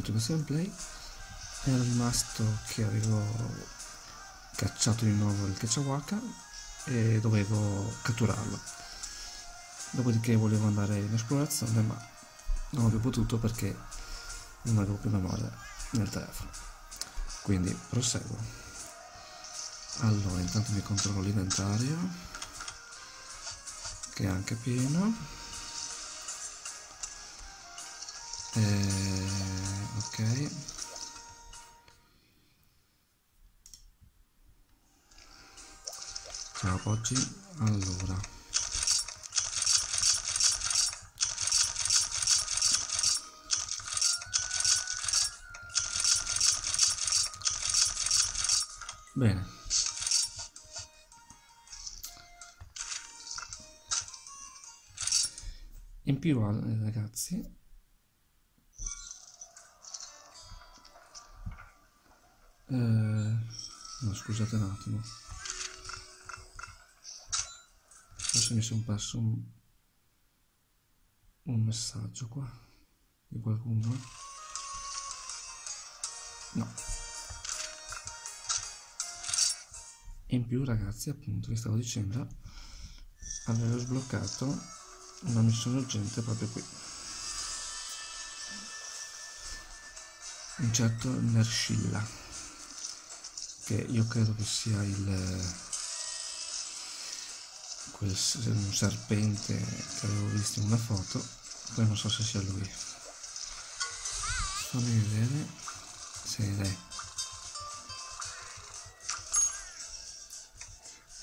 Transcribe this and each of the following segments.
YouTube Gameplay era rimasto che avevo cacciato di nuovo il cacciawaka e dovevo catturarlo. Dopodiché volevo andare in esplorazione ma non più potuto perché non avevo più memoria nel telefono. Quindi proseguo. Allora intanto mi controllo l'inventario che è anche pieno. Eh, ok. Ciao oggi allora. Bene. In più ragazzi Eh, no, scusate un attimo. Forse mi sono perso un, un messaggio qua di qualcuno. No. in più ragazzi, appunto, vi stavo dicendo, avevo sbloccato una missione urgente proprio qui. Un certo Nerscilla che io credo che sia il quel un serpente che avevo visto in una foto. Poi non so se sia lui. Fammi vedere se è.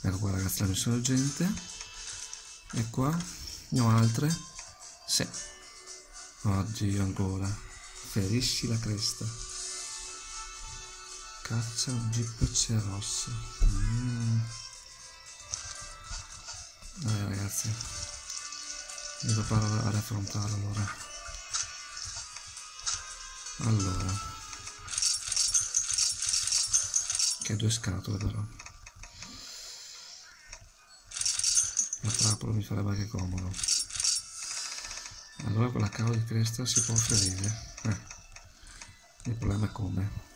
Ecco qua ragazzi la missione urgente e qua ne ho altre. Sì oggi ancora. Ferisci la cresta Caccia un jeep rosso. Mm. Dai ragazzi. Devo provare a affrontare allora. Allora. Che due scatole però. La trappola mi farebbe anche comodo. Allora con la cava di cresta si può offrire. Eh. Il problema è come.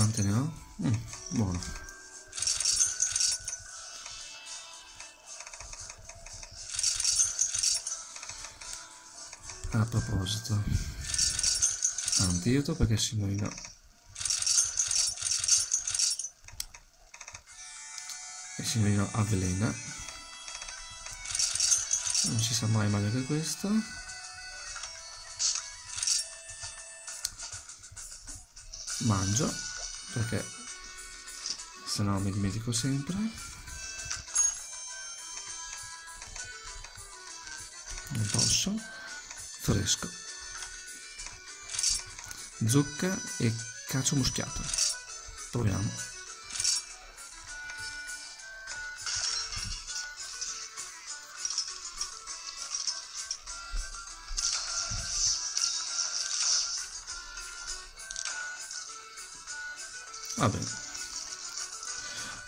Quante ne ho? Mm, buono. A proposito. Antidoto perché si muoiono. E si muoiono avvelena non si sa mai meglio che questo. Mangio perché se no mi dimentico sempre. Non posso. Fresco. Zucca e cacio muschiato. Proviamo va bene.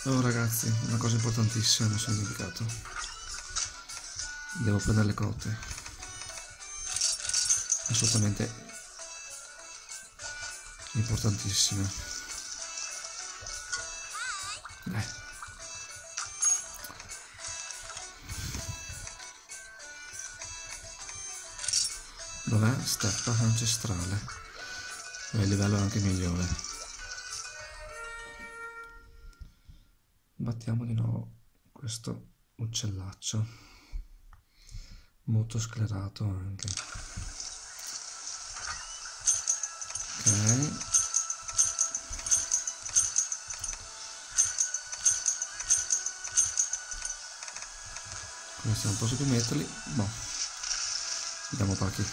Allora ragazzi una cosa importantissima mi sono dimenticato. Devo prendere le cote assolutamente importantissime. Eh. dov'è? Steppa ancestrale. È il livello anche migliore battiamo di nuovo questo uccellaccio. Molto sclerato anche. Ok. Questi non posso più metterli? Boh. Vediamo pacchi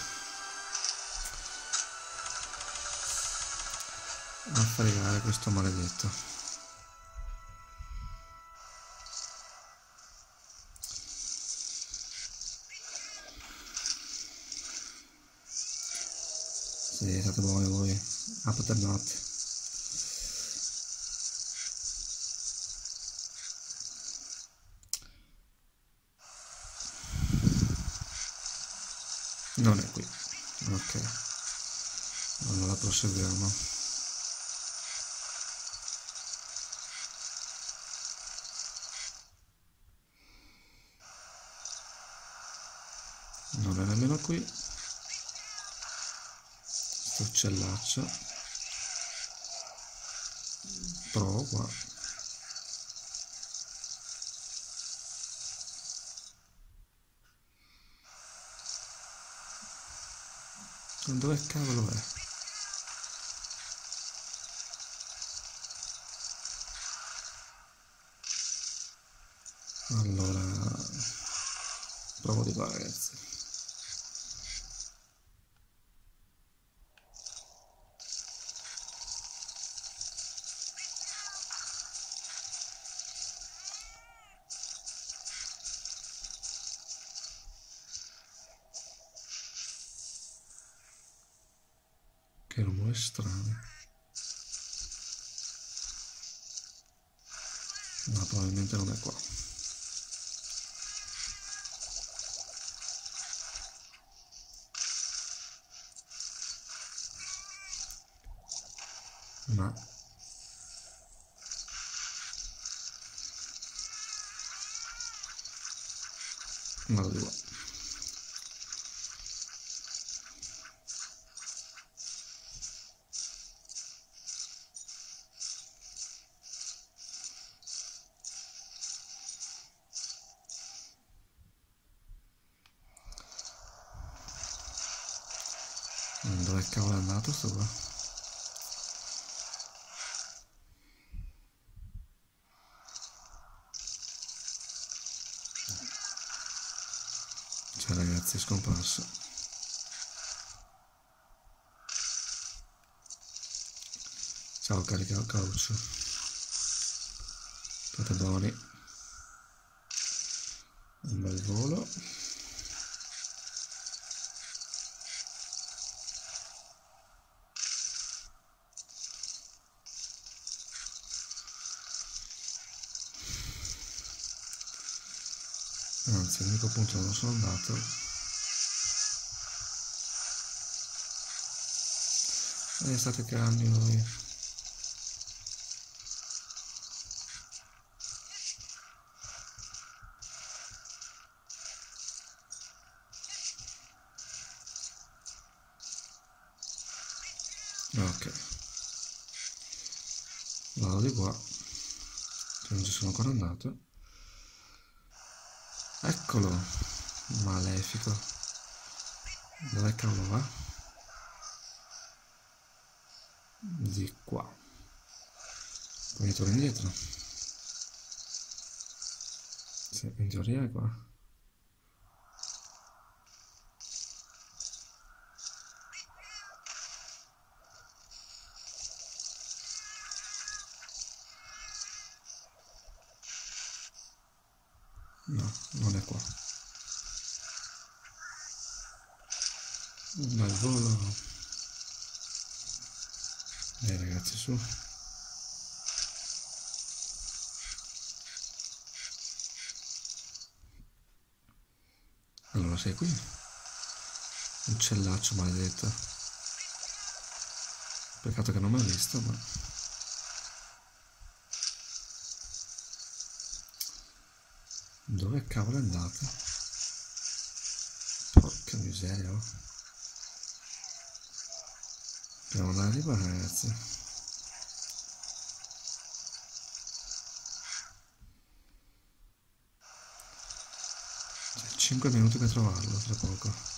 a fregare questo maledetto Sì, state buoni voi. Up the nut. Non è qui. Ok. Allora proseguiamo. Non è nemmeno qui. Sto uccellaccio provo qua dove cavolo è? allora provo di qua ragazzi strano ma probabilmente non è qua ma vado di qua dove sto qua? Cioè ragazzi è scomparso. Ciao carica cauccio. State buoni. Un bel volo. Anzi l'unico punto dove sono andato. E state calmi voi ok. Vado di qua non ci sono ancora andato Eccolo, malefico. Dove cavolo va? Di qua. Poi torno indietro. Sì, in teoria è qua. No, non è qua. Bel volo. Dai ragazzi, su. Allora sei qui? Uccellaccio maledetto. Peccato che non mi ha visto, ma... Dove cavolo è andato? Porca miseria, oh. Di qua, ragazzi. Cioè, 5 minuti per trovarlo, tra poco.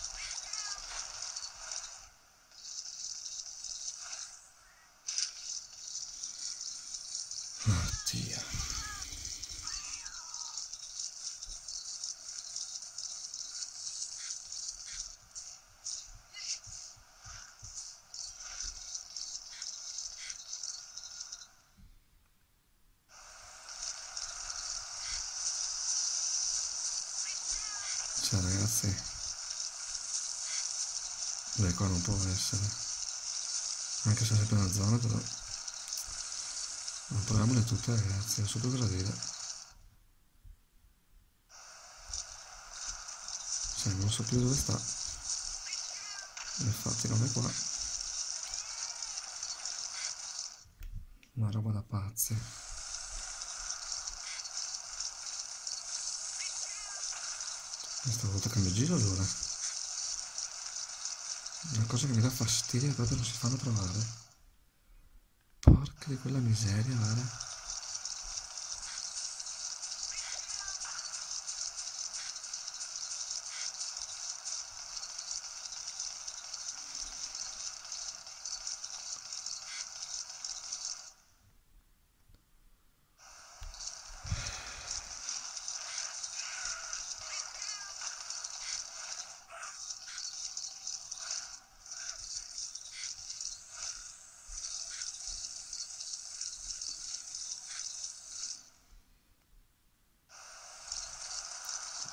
cioè ragazzi beh qua non può essere. Anche se è sempre una zona però non proviamole tutte ragazzi non so più cosa dire. Cioè non so più dove sta. Infatti non è qua. Una roba da pazzi. Questa volta cambio giro allora una cosa che mi dà fastidio è proprio non si fanno trovare porca di quella miseria guarda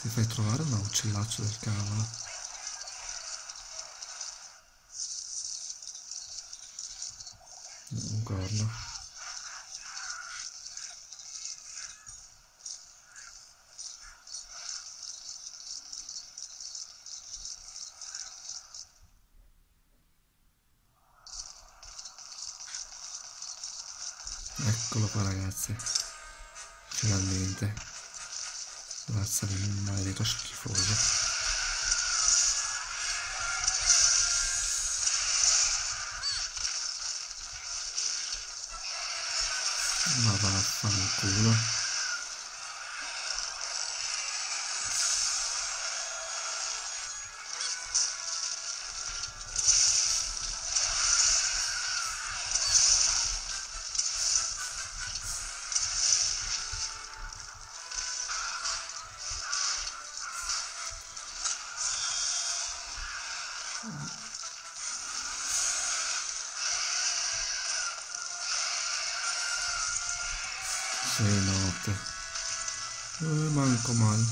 ti fai trovare un uccellaccio del cavolo. Un corno. Eccolo qua ragazzi, finalmente. Razza di maledetto schifoso. Ma vaffanculo. Sei notte. Eh, manco male.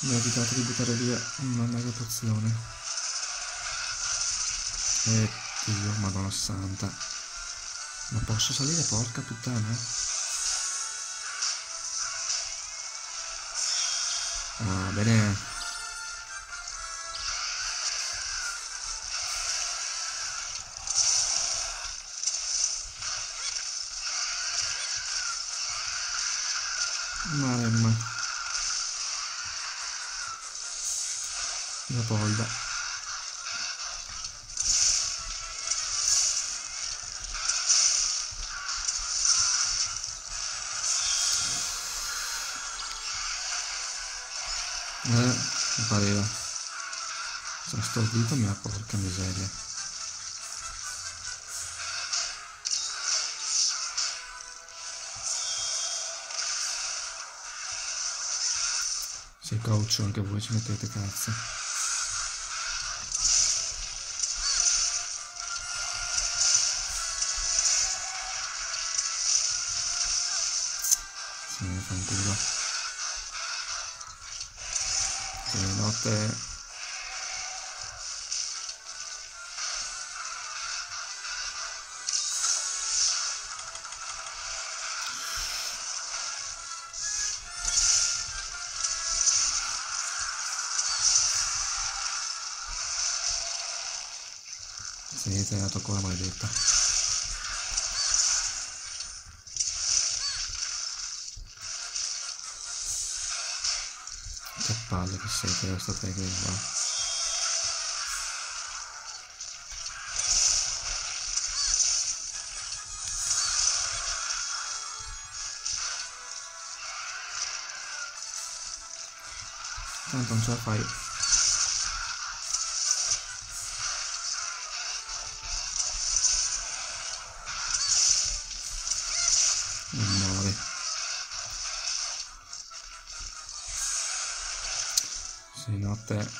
Mi è evitato di buttare via una mega pozione. E Dio, madonna santa. Ma posso salire porca puttana? Ah, bene. La polda. Eh, mi pareva. Sono stordito, mia porca miseria. Sei coach anche voi ci mettete cazzo. Sì, notte Sì, te la tocco la maledetta. Che palle che sei per questa tecnica qua. Tanto non ce la fai. Se notte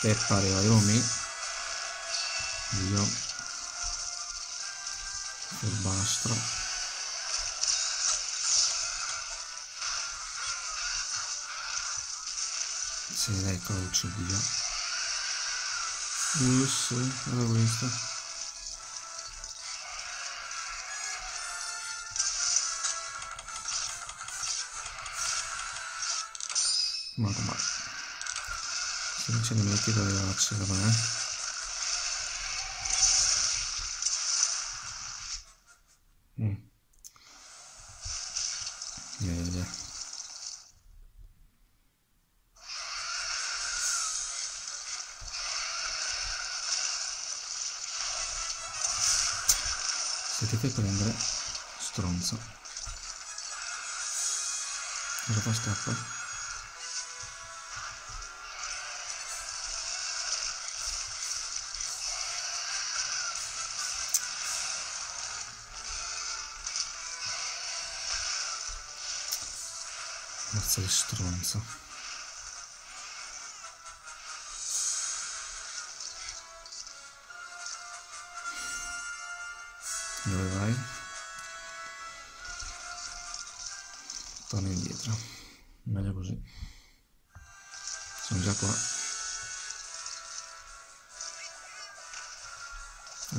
te pareva io mi io sul bastro se dai via. Uh, sì, era questo manco male Se ce ne metti con le rocce, vabbè. Mm. Yeah. Se ti fai prendere, stronzo. Cosa fa scappa? Mazza di stronzo. Dove vai? Torna indietro. Meglio così. Sono già qua.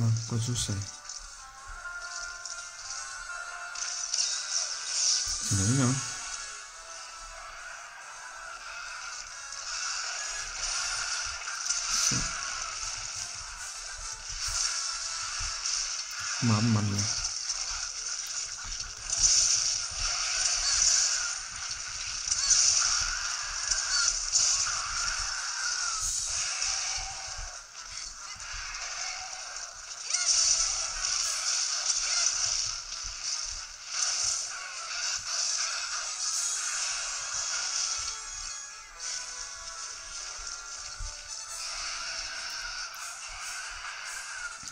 Ah, qua giù sei. Signorino? Mamma mia.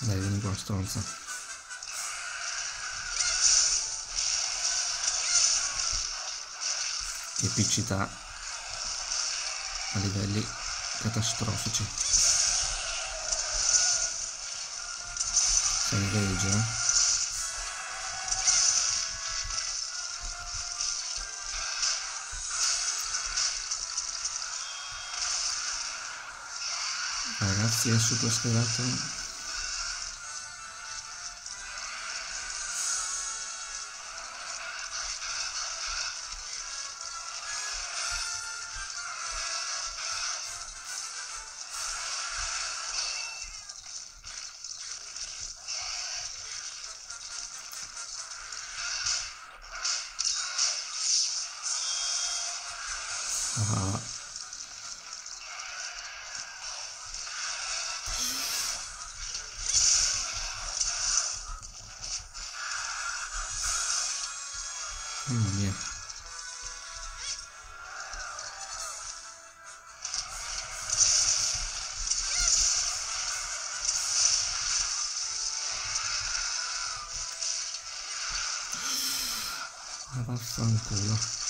Dai, vieni qua, stronza. Epicità a livelli catastrofici. Sei in rage, eh? Ragazzi è super scalato Ma vaffanculo. ma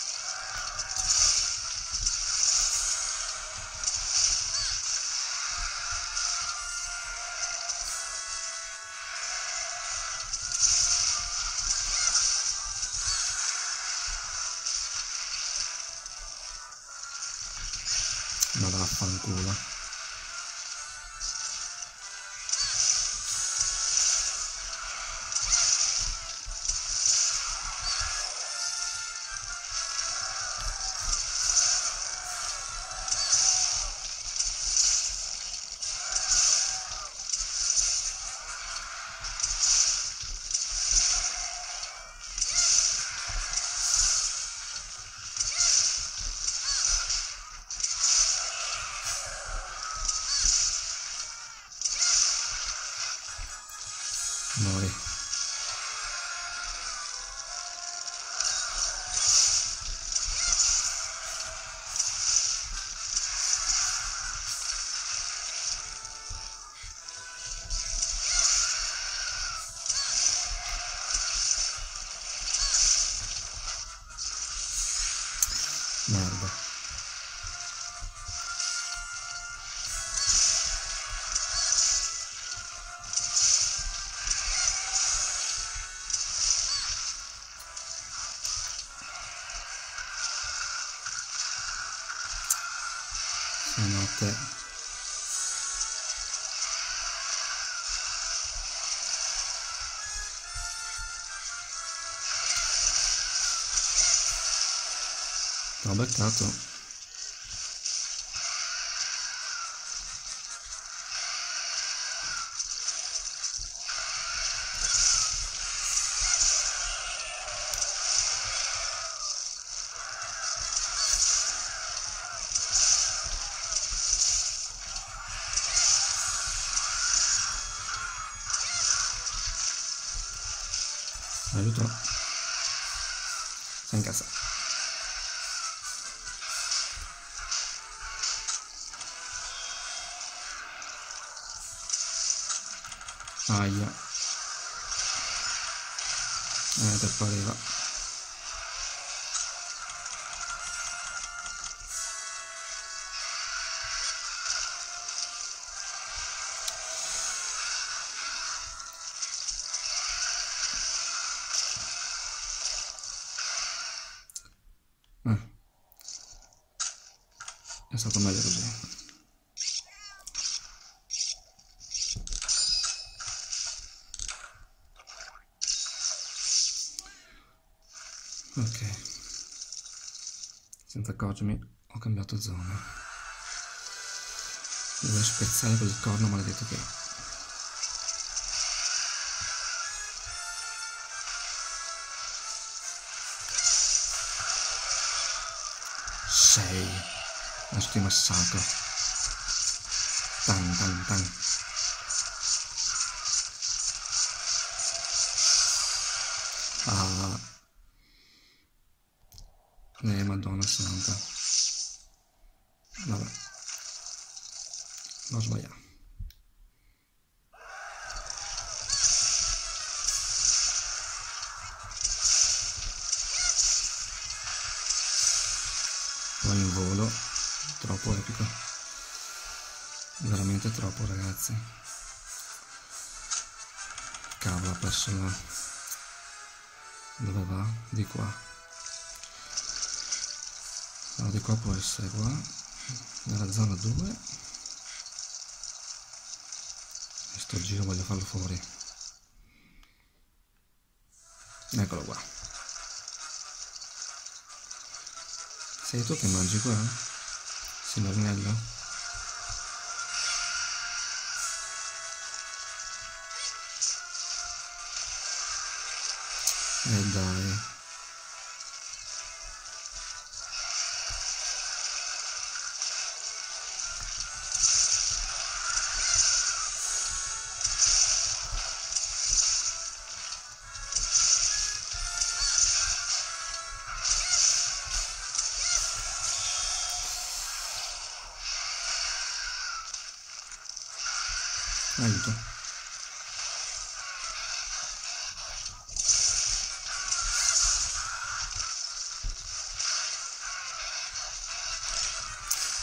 Moi. 对。Dobra. Aiuto. Sei in casa. Aia. Eh, te pareva. Ok. Senza accorgermi ho cambiato zona. Devo spezzare quel corno maledetto che ho. Sei. Adesso ti massacro. Dove va? Di qua. Allora di qua può essere qua, nella zona 2. E sto giro voglio farlo fuori. Eccolo qua. Sei tu che mangi qua? Signornello?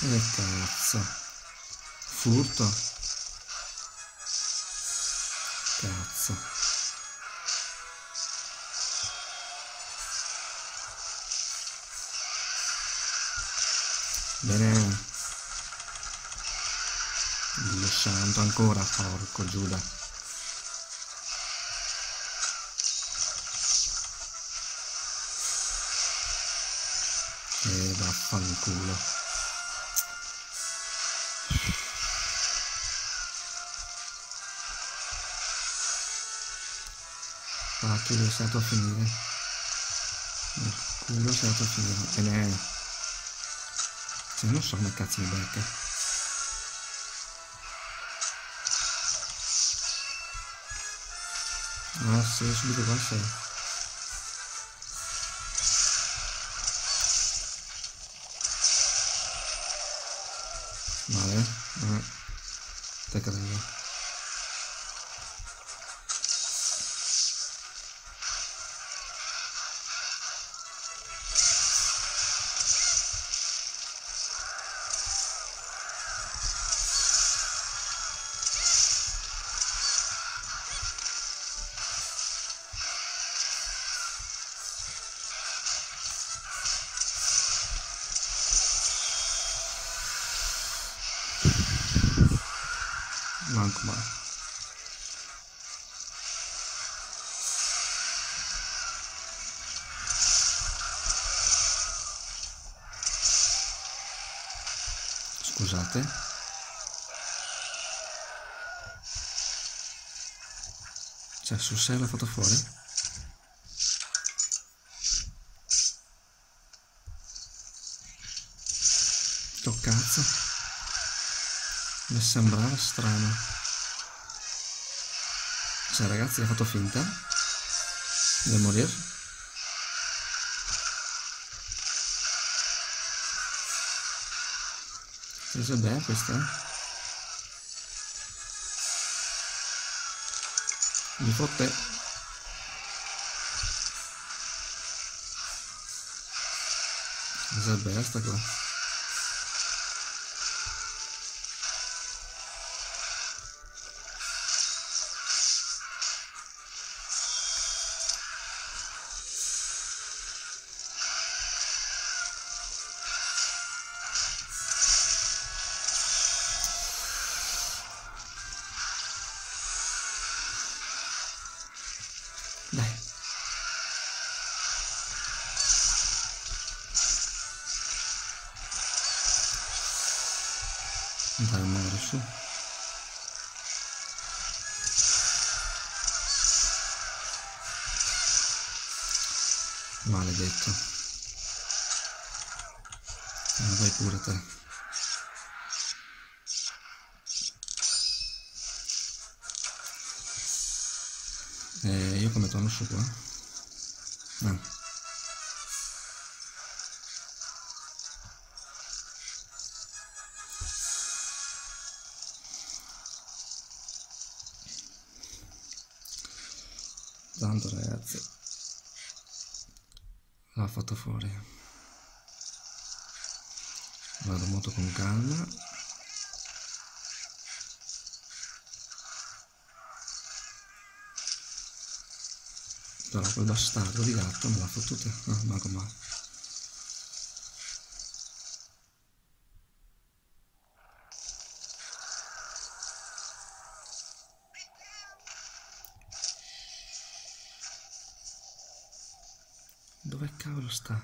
E cazzo. Furto. Cazzo. Bene. Dio santo, ancora porco Giuda. E vaffanculo. Cacchio, dove sei andato a finire? Il culo sei andato a finire. E ne... Cioè, non so come cazzo mi becca. Ah sì, subito qua sei. Vale, eh. te credo. Scusate. Cioè, sul 6 l'ho fatto fuori? Sto cazzo. Mi sembrava strano. Cioè, ragazzi, ha fatto finta. Deve morire. Preso bene questa. Mi fotte. Presa bene sta qua. Dai, muore su. Maledetto. Ma vai pure te. Eh, io come torno su qua? Ah. Bastardo di gatto me l'ha fottuta. Ah, ma Dove cavolo sta?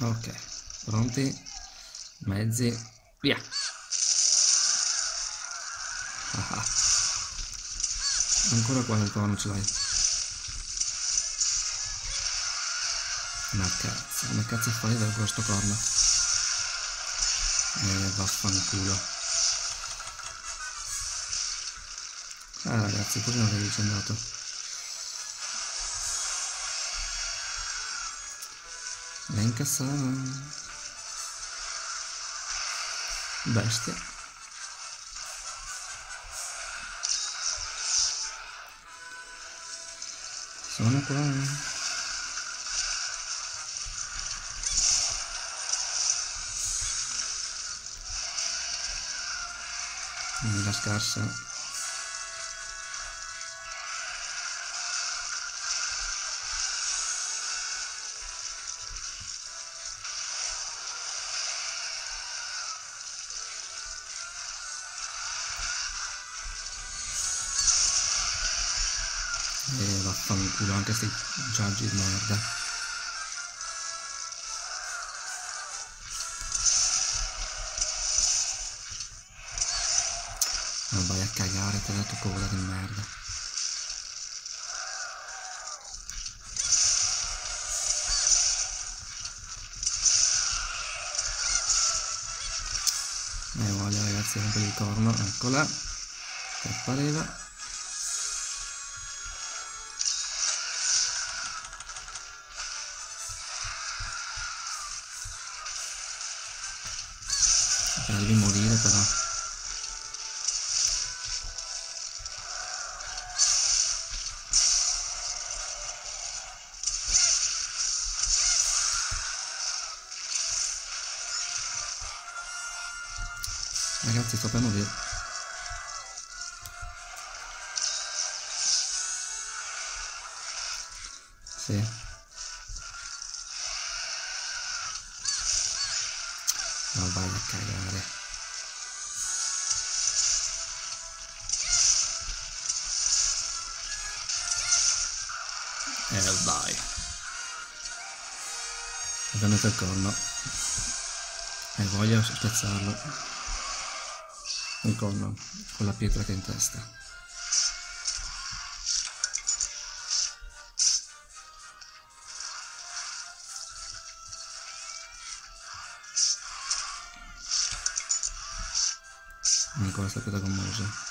Ok, pronti? Mezzi, via! Ah. Ancora qua nel corno ce l'hai. Ma cazzo, come cazzo fai da questo corno? Eh, vaffanculo. Ah ragazzi, così non avevi andato. La incassare. Bestia. Sono qua. La scarsa. E vaffanculo anche sti giaggi di merda. Ma vai a cagare, te la tua coda di merda. E voglia ragazzi, rompe il corno, eccola. Che Sto per morire. Sì. Ma vai a cagare. Eh dai. È venuto il corno. Voglia di spezzarlo con, con la pietra che è in testa. ancora sta pietra gommosa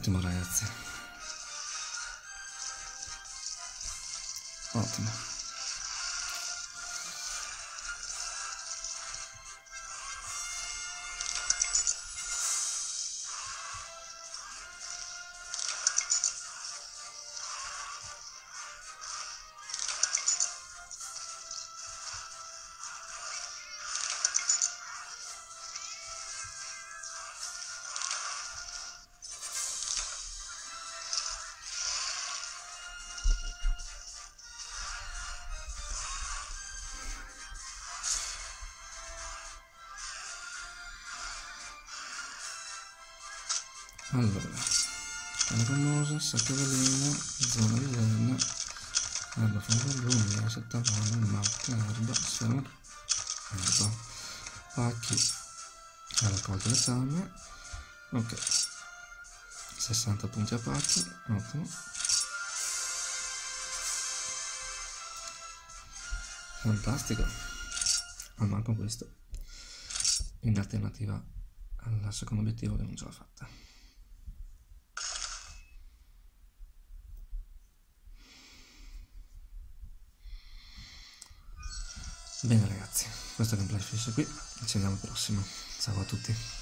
ottimo ragazzi. Ottimo allora la famosa saccavalina zona di zen erba fanzalluni settavana macca erba sfera erba pacchi ha raccolto le samme ok. 60 punti a pacchi ottimo. Fantastico. Ma con questo. In alternativa al secondo obiettivo che non ce l'ha fatta Bene ragazzi, questo gameplay finisce qui, ci vediamo al prossimo. Ciao a tutti.